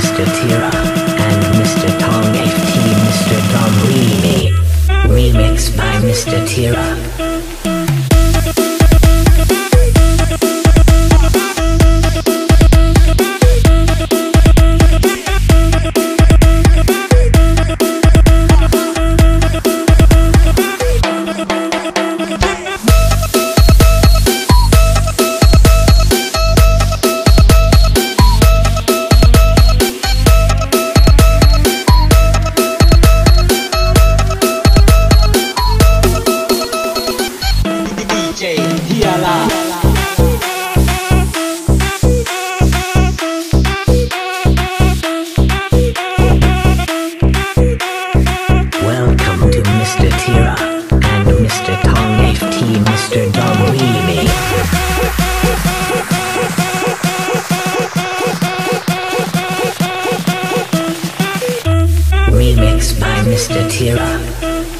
Mr. Tira and Mr. Tong Mr. Tira. Mr. Tong FT Mr. Remix by Mr. Tira.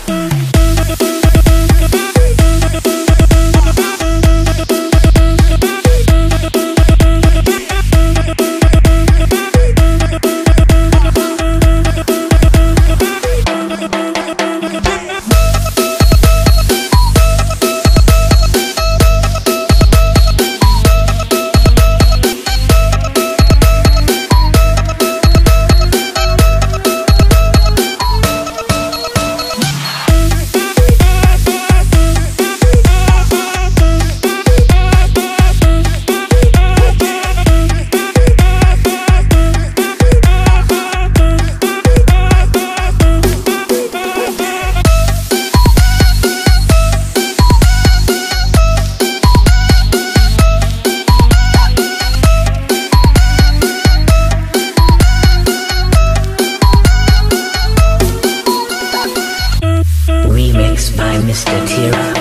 Mr. Tira.